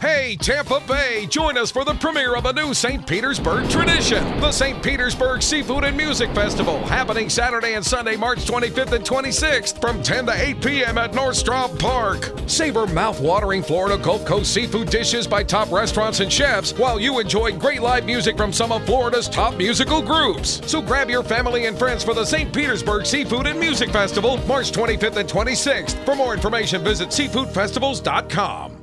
Hey, Tampa Bay, join us for the premiere of a new St. Petersburg tradition. The St. Petersburg Seafood and Music Festival, happening Saturday and Sunday, March 25th and 26th from 10 to 8 p.m. at North Straub Park. Savor mouth-watering Florida Gulf Coast seafood dishes by top restaurants and chefs while you enjoy great live music from some of Florida's top musical groups. So grab your family and friends for the St. Petersburg Seafood and Music Festival, March 25th and 26th. For more information, visit seafoodfestivals.com.